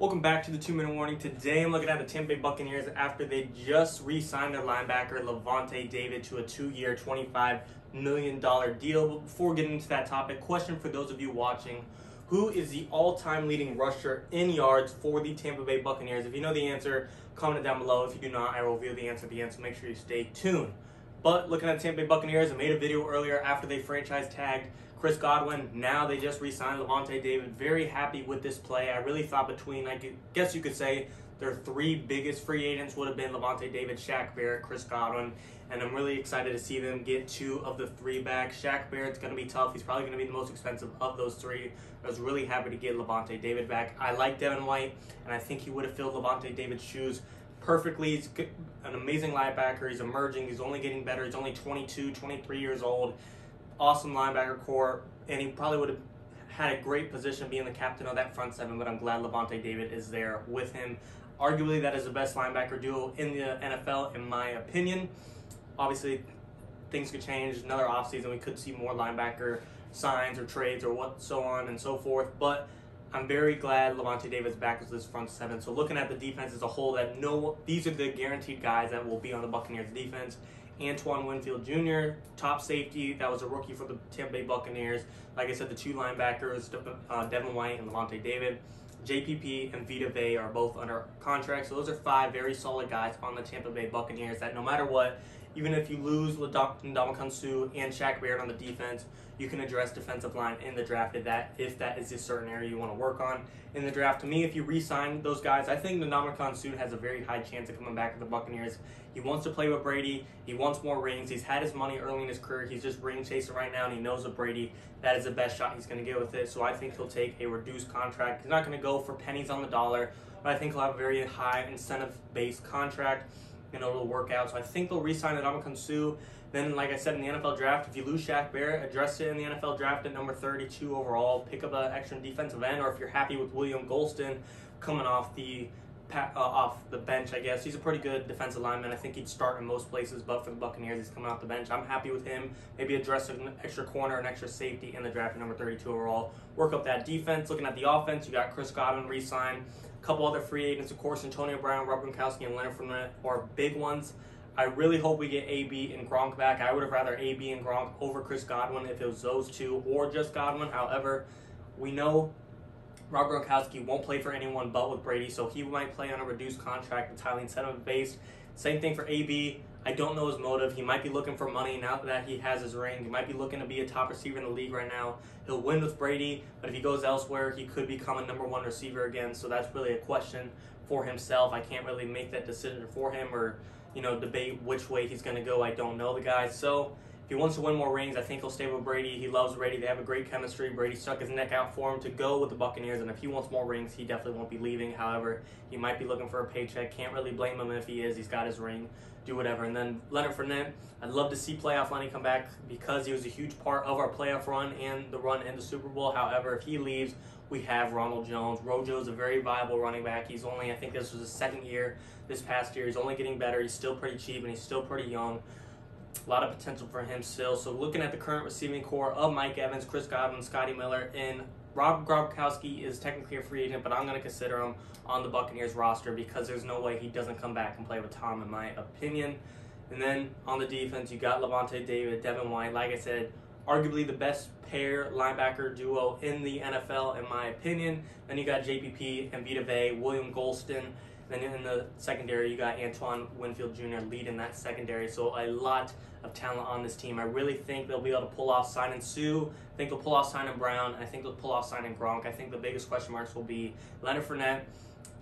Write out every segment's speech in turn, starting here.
Welcome back to the two minute warning. Today I'm looking at the Tampa Bay Buccaneers after they just re signed their linebacker Lavonte David to a two year, $25 million deal. But before getting into that topic, question for those of you watching Who is the all time leading rusher in yards for the Tampa Bay Buccaneers? If you know the answer, comment it down below. If you do not, I will reveal the answer at the end, so make sure you stay tuned. But looking at the Tampa Bay Buccaneers, I made a video earlier after they franchise tagged Chris Godwin. Now they just re-signed Lavonte David. Very happy with this play. I really thought between, I guess you could say, their three biggest free agents would have been Lavonte David, Shaq Barrett, Chris Godwin, and I'm really excited to see them get two of the three back. Shaq Barrett's going to be tough. He's probably going to be the most expensive of those three. I was really happy to get Lavonte David back. I like Devin White, and I think he would have filled Lavonte David's shoes perfectly. He's an amazing linebacker. He's emerging. He's only getting better. He's only 22, 23 years old. Awesome linebacker core, and he probably would have had a great position being the captain of that front seven, but I'm glad Lavonte David is there with him. Arguably, that is the best linebacker duo in the NFL, in my opinion. Obviously, things could change. Another offseason, we could see more linebacker signs or trades or what so on and so forth. But I'm very glad Lavonte Davis back with this front seven. So looking at the defense as a whole, that no, these are the guaranteed guys that will be on the Buccaneers defense. Antoine Winfield Jr., top safety, that was a rookie for the Tampa Bay Buccaneers. Like I said, the two linebackers, uh, Devin White and Lavonte David. JPP and Vita Vea are both under contract. So those are five very solid guys on the Tampa Bay Buccaneers that no matter what, even if you lose Ndamukong Suh and Shaq Barrett on the defense, you can address defensive line in the draft if that if that is a certain area you want to work on in the draft. To me, if you re-sign those guys, I think Ndamukong Suh has a very high chance of coming back to the Buccaneers. He wants to play with Brady. He wants more rings. He's had his money early in his career. He's just ring chasing right now, and he knows with Brady that is the best shot he's going to get with it. So I think he'll take a reduced contract. He's not going to go for pennies on the dollar, but I think he'll have a very high incentive-based contract you know, it'll work out. So I think they'll re-sign Ndamukong Suh. Then, like I said, in the NFL draft, if you lose Shaq Barrett, address it in the NFL draft at number 32 overall. Pick up an extra defensive end, or if you're happy with William Gholston coming off the uh, off the bench, I guess. He's a pretty good defensive lineman. I think he'd start in most places, but for the Buccaneers, he's coming off the bench. I'm happy with him. Maybe address an extra corner, an extra safety in the draft at number 32 overall. Work up that defense. Looking at the offense, you got Chris Godwin re-signed couple other free agents, of course, Antonio Brown, Rob Gronkowski, and Leonard Fournette are big ones. I really hope we get AB and Gronk back. I would have rather AB and Gronk over Chris Godwin if it was those two or just Godwin. However, we know Rob Gronkowski won't play for anyone but with Brady, so he might play on a reduced contract. It's highly incentive based. Same thing for AB. I don't know his motive. He might be looking for money now that he has his ring. He might be looking to be a top receiver in the league right now. He'll win with Brady, but if he goes elsewhere, he could become a number one receiver again. So that's really a question for himself. I can't really make that decision for him or, you know, debate which way he's going to go. I don't know the guy. So if he wants to win more rings, I think he'll stay with Brady. He loves Brady. They have a great chemistry. Brady stuck his neck out for him to go with the Buccaneers, and if he wants more rings, he definitely won't be leaving. However, he might be looking for a paycheck. Can't really blame him if he is. He's got his ring. Do whatever. And then Leonard Fournette, I'd love to see playoff Lenny come back because he was a huge part of our playoff run and the run in the Super Bowl. However, if he leaves, we have Ronald Jones. Rojo is a very viable running back. He's only, I think this was his second year this past year. He's only getting better. He's still pretty cheap and he's still pretty young. A lot of potential for him still. So looking at the current receiving core of Mike Evans, Chris Godwin, Scotty Miller, and Rob Gronkowski is technically a free agent, but I'm going to consider him on the Buccaneers roster because there's no way he doesn't come back and play with Tom, in my opinion. And then on the defense, you got Lavonte David, Devin White. Like I said, arguably the best pair linebacker duo in the NFL, in my opinion. Then you got JPP and Vita Vea, William Gholston. Then in the secondary, you got Antoine Winfield Jr. leading that secondary. So a lot of talent on this team. I really think they'll be able to pull off signing Suh. I think they'll pull off signing Brown. I think they'll pull off signing Gronk. I think the biggest question marks will be Leonard Fournette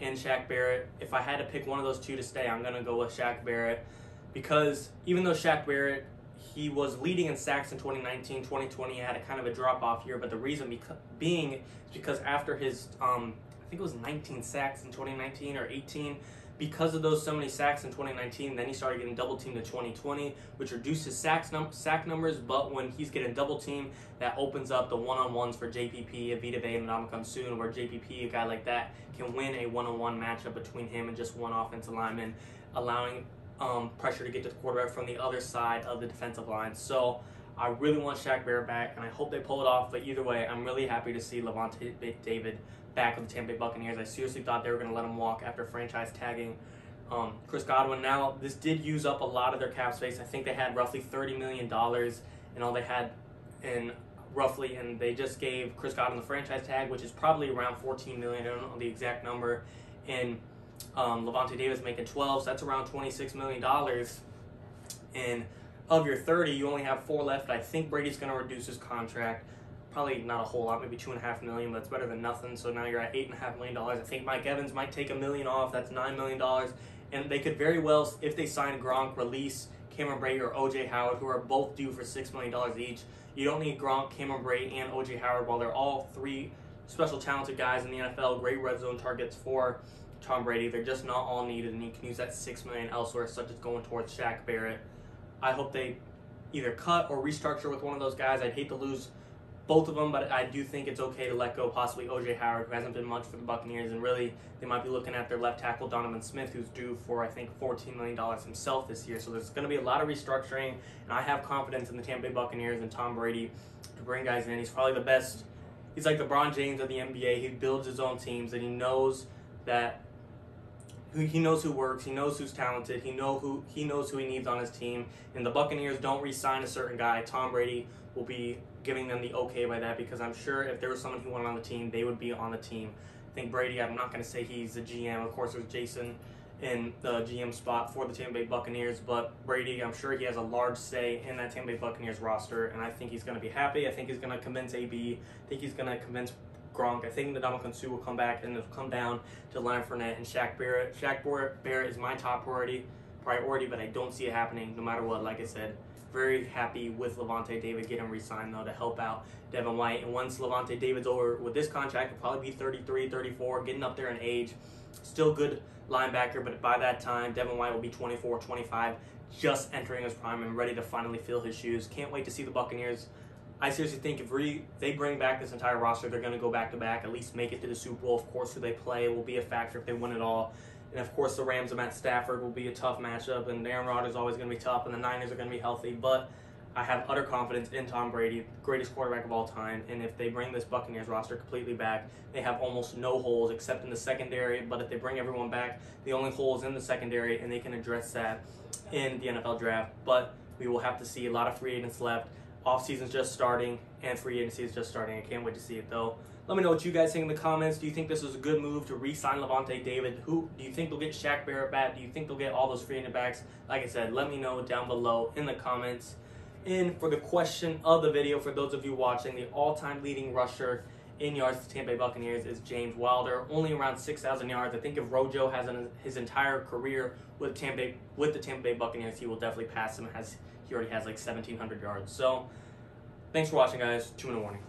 and Shaq Barrett. If I had to pick one of those two to stay, I'm going to go with Shaq Barrett because even though Shaq Barrett he was leading in sacks in 2019 2020 he had a kind of a drop off year but the reason being is because after his um, think it was 19 sacks in 2019 or 18. Because of those so many sacks in 2019, then he started getting double teamed in 2020, which reduced his sacks num- sack numbers. But when he's getting double teamed, that opens up the one on ones for JPP, Vita Vea, and Ndamukong Suh, where JPP, a guy like that, can win a one on one matchup between him and just one offensive lineman, allowing um, pressure to get to the quarterback from the other side of the defensive line. So I really want Shaq Barrett back, and I hope they pull it off. But either way, I'm really happy to see Lavonte David back of the Tampa Bay Buccaneers. I seriously thought they were going to let him walk after franchise tagging um, Chris Godwin. Now, this did use up a lot of their cap space. I think they had roughly $30 million and all they had in roughly, and they just gave Chris Godwin the franchise tag, which is probably around 14 million. I don't know the exact number. And um, Lavonte Davis making 12, so that's around 26 million dollars. And of your 30, you only have four left. I think Brady's going to reduce his contract. Probably not a whole lot, maybe two and a half million, but it's better than nothing. So now you're at eight and a half million dollars. I think Mike Evans might take a million off. That's nine million dollars. And they could very well, if they sign Gronk, release Cameron Brate or OJ Howard, who are both due for $6 million each. You don't need Gronk, Cameron Brate, and OJ Howard while they're all three special talented guys in the NFL, great red zone targets for Tom Brady. They're just not all needed, and you can use that 6 million elsewhere, such as going towards Shaq Barrett. I hope they either cut or restructure with one of those guys. I'd hate to lose both of them, but I do think it's okay to let go possibly OJ Howard, who hasn't been much for the Buccaneers, and really they might be looking at their left tackle Donovan Smith, who's due for I think $14 million himself this year. So there's going to be a lot of restructuring, and I have confidence in the Tampa Bay Buccaneers and Tom Brady to bring guys in. He's probably the best. He's like LeBron James of the NBA. He builds his own teams, and he knows that he knows who works, he knows who's talented, he know who he knows who he needs on his team. And the Buccaneers don't re-sign a certain guy. Tom Brady will be giving them the okay by that because I'm sure if there was someone who wanted on the team, they would be on the team. I think Brady, I'm not going to say he's the GM. Of course, there's Jason in the GM spot for the Tampa Bay Buccaneers, but Brady, I'm sure he has a large say in that Tampa Bay Buccaneers roster, and I think he's going to be happy. I think he's going to convince AB. I think he's going to convince Gronk. I think the Ndamukong Suh will come back and it'll come down to Leonard Fournette and Shaq Barrett. Shaq Barrett is my top priority, priority, but I don't see it happening no matter what. Like I said, very happy with Lavonte David getting re-signed though to help out Devin White. And once Lavonte David's over with this contract, he'll probably be 33, 34, getting up there in age. Still good linebacker, but by that time, Devin White will be 24, 25, just entering his prime and ready to finally fill his shoes. Can't wait to see the Buccaneers. I seriously think if re- they bring back this entire roster, they're going to go back to back, at least make it to the Super Bowl. Of course, who they play will be a factor if they win it all. And of course, the Rams and Matt Stafford will be a tough matchup, and Aaron Rodgers is always going to be tough, and the Niners are going to be healthy. But I have utter confidence in Tom Brady, greatest quarterback of all time. And if they bring this Buccaneers roster completely back, they have almost no holes except in the secondary. But if they bring everyone back, the only hole is in the secondary, and they can address that in the NFL draft. But we will have to see a lot of free agents left. Off season's just starting, and free agency is just starting. I can't wait to see it though. Let me know what you guys think in the comments. Do you think this was a good move to re-sign Lavonte David? Who do you think they'll get Shaq Barrett back? Do you think they'll get all those free agent backs? Like I said, let me know down below in the comments. And for the question of the video, for those of you watching, the all-time leading rusher in yards to Tampa Bay Buccaneers is James Wilder, only around 6,000 yards. I think if Rojo has an, his entire career with Tampa Bay, with the Tampa Bay Buccaneers, he will definitely pass him. As he already has like 1,700 yards. So, thanks for watching, guys. Two minute warning.